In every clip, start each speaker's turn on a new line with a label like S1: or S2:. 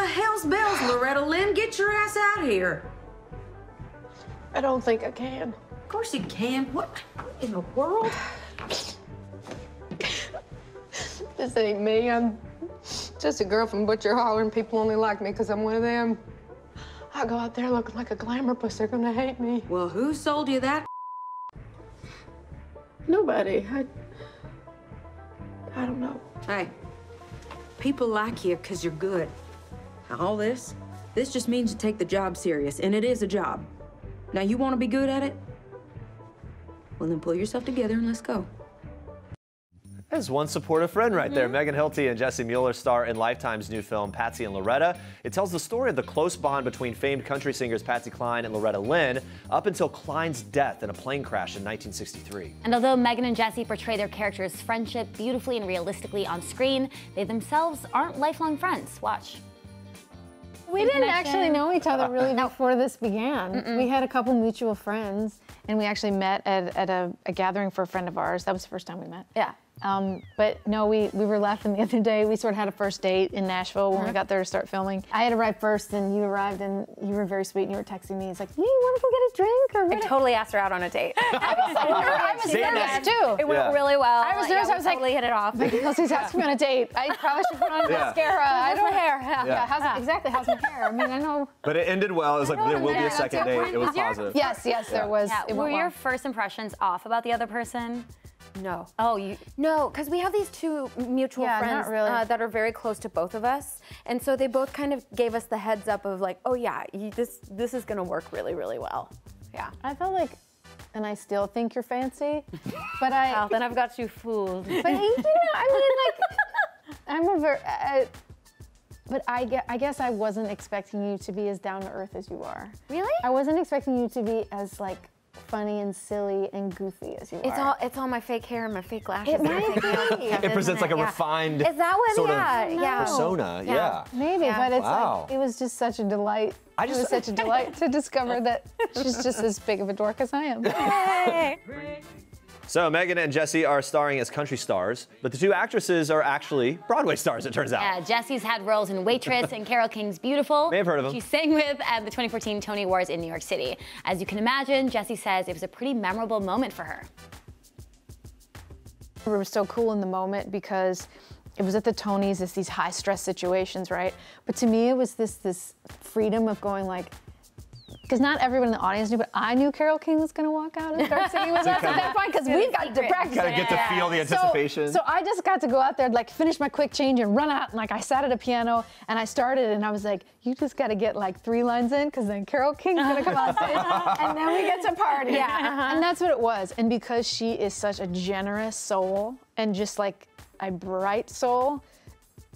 S1: Well, hell's bells, Loretta Lynn. Get your ass out here.
S2: I don't think I can.
S1: Of course you can. What in the world?
S2: This ain't me. I'm just a girl from Butcher Holler, and people only like me because I'm one of them. I go out there looking like a glamour puss. They're gonna hate me.
S1: Well, who sold you that?
S2: Nobody. I. I don't know.
S1: Hey, people like you because you're good. All this, this just means you take the job serious, and it is a job. Now, you want to be good at it? Well, then pull yourself together and let's go.
S3: There's one supportive friend right there.
S1: Mm-hmm.
S3: Megan Hilty and Jessie Mueller star in Lifetime's new film, Patsy and Loretta. It tells the story of the close bond between famed country singers Patsy Cline and Loretta Lynn up until Cline's death in a plane crash in 1963.
S4: And although Megan and Jessie portray their characters' friendship beautifully and realistically on screen, they themselves aren't lifelong friends. Watch.
S5: We didn't actually know each other really before this began. We had a couple mutual friends, and we actually met at, at a, a gathering for a friend of ours. That was the first time we met.
S4: Yeah.
S5: Um, but no, we, we were laughing the other day. We sort of had a first date in Nashville when we got there to start filming. I had arrived first, and you arrived, and you were very sweet, and you were texting me. It's like, hey, you want to go get a drink? Or
S6: I totally asked her out on a date.
S5: I was
S3: Date
S5: nervous
S3: night.
S5: too.
S6: It went
S3: Yeah.
S6: really well.
S5: I was nervous.
S6: we
S5: I was like,
S6: totally hit it off.
S5: Like, Kelsey's asking me on a date. I probably should put on
S3: Yeah.
S5: mascara. I don't
S6: my hair?
S5: Yeah,
S3: Yeah.
S5: how's, exactly. How's my hair? I mean, I know.
S3: But it ended well. It was like, there will be a second date. It was positive.
S5: Yes, yes, there was.
S4: Were your first impressions off about the other person?
S6: No.
S4: Oh, you.
S6: No, because we have these two mutual
S5: Yeah,
S6: friends
S5: really.
S6: uh, that are very close to both of us, and so they both kind of gave us the heads up of like, oh yeah, you, this this is gonna work really really well. Yeah.
S5: I felt like, and I still think you're fancy, but I.
S6: Well, then I've got you fooled.
S5: But you know, I mean, like, I'm a very. Uh, but I, gue- I guess I wasn't expecting you to be as down to earth as you are.
S6: Really?
S5: I wasn't expecting you to be as like funny and silly and goofy as you
S6: It's
S5: are.
S6: all it's all my fake hair and my fake lashes.
S5: It might be.
S6: Kev,
S3: It presents
S6: isn't
S3: like a
S6: Yeah.
S3: refined
S6: Is that what?
S3: sort of
S6: yeah, yeah.
S3: persona.
S6: Yeah.
S3: Yeah.
S5: Maybe,
S6: Yeah.
S5: but it's
S3: Wow.
S5: like it was just such a delight.
S3: I
S5: it was
S3: just-
S5: such a delight to discover that she's just as big of a dork as I am.
S3: So Megan and Jessie are starring as country stars, but the two actresses are actually Broadway stars, it turns out.
S4: Yeah, Jessie's had roles in Waitress and Carole King's Beautiful.
S3: May have heard of 'em.
S4: She sang with at the 2014 Tony Awards in New York City. As you can imagine, Jessie says it was a pretty memorable moment for her.
S5: We were so cool in the moment because it was at the Tonys, it's these high stress situations, right? But to me, it was this this freedom of going like, because not everyone in the audience knew, but I knew Carole King was going to walk out and start singing with us at that point because we got to practice.
S3: Gotta get to feel the
S5: So-
S3: anticipation.
S5: So, I just got to go out there, like finish my quick change and run out. And like I sat at a piano and I started and I was like, you just got to get like three lines in because then Carole King's gonna come out stage and then we get to party.
S6: Yeah, uh-huh.
S5: And that's what it was. And because she is such a generous soul and just like a bright soul,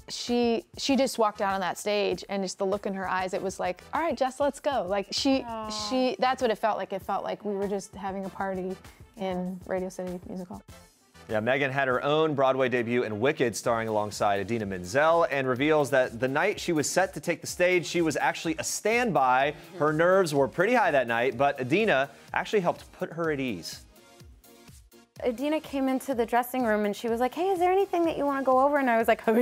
S5: she she just walked out on that stage and just the look in her eyes it was like all right jess let's go like she she that's what it felt like it felt like we were just having a party in radio city music hall
S3: Yeah, Megan had her own Broadway debut in Wicked, starring alongside Idina Menzel, and reveals that the night she was set to take the stage, she was actually a standby. Her nerves were pretty high that night, but Adina actually helped put her at ease.
S6: Idina came into the dressing room and she was like, "Hey, is there anything that you want to go over?" And I was like, "Because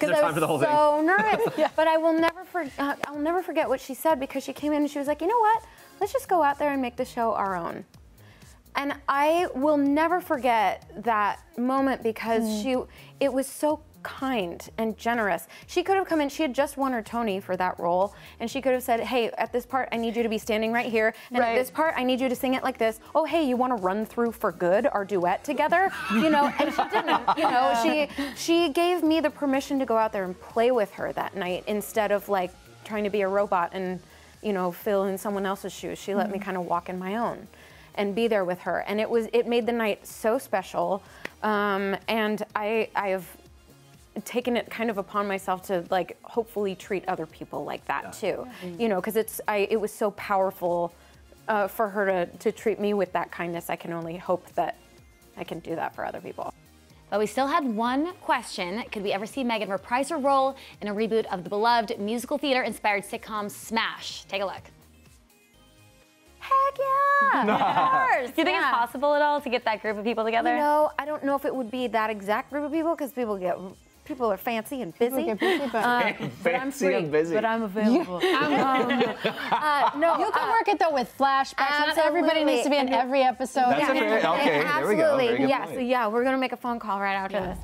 S3: there
S6: I
S3: time for the whole
S6: was
S3: thing?
S6: so nervous." But I will never for, uh, I'll never forget what she said because she came in and she was like, "You know what? Let's just go out there and make the show our own." And I will never forget that moment because she, it was so kind and generous. She could have come in, she had just won her Tony for that role, and she could have said, Hey, at this part, I need you to be standing right here. And
S5: Right.
S6: at this part, I need you to sing it like this. Oh, hey, you want to run through for good our duet together? You know, and she didn't. You know, she she gave me the permission to go out there and play with her that night instead of like trying to be a robot and, you know, fill in someone else's shoes. She let me kind of walk in my own and be there with her. And it was it made the night so special. Um, and I I have taken it kind of upon myself to like hopefully treat other people like that too. You know, because it's I it was so powerful uh, for her to to treat me with that kindness. I can only hope that I can do that for other people.
S4: But we still had one question. Could we ever see Megan reprise her role in a reboot of the beloved musical theater inspired sitcom Smash? Take a look.
S6: Heck yeah! of course.
S4: Do you think
S6: yeah.
S4: it's possible at all to get that group of people together?
S6: You know, I don't know if it would be that exact group of people because people get People are fancy and busy.
S7: get busy, but-
S6: Uh, but I'm
S3: Fancy
S6: free.
S3: and busy.
S6: But I'm available. um, uh, no,
S5: You can
S6: uh,
S5: work it though with flashbacks. Not everybody needs to be in every episode.
S3: That's a
S6: yeah,
S3: fair- okay, there we go.
S6: Absolutely.
S3: Very good
S6: yeah.
S3: point.
S6: So yeah, we're gonna make a phone call right after this.